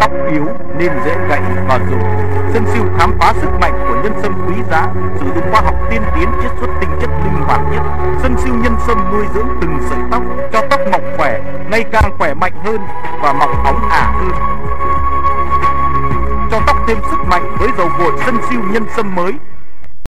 Tóc yếu nên dễ gãy và rụng. Sơn siêu khám phá sức mạnh của nhân sâm quý giá, sử dụng khoa học tiên tiến chiết xuất tinh chất linh hoạt nhất. Sơn siêu nhân sâm nuôi dưỡng từng sợi tóc, cho tóc mọc khỏe, ngày càng khỏe mạnh hơn và mọc óng ả hơn cho tóc thêm sức mạnh với dầu gội sân siêu nhân sâm mới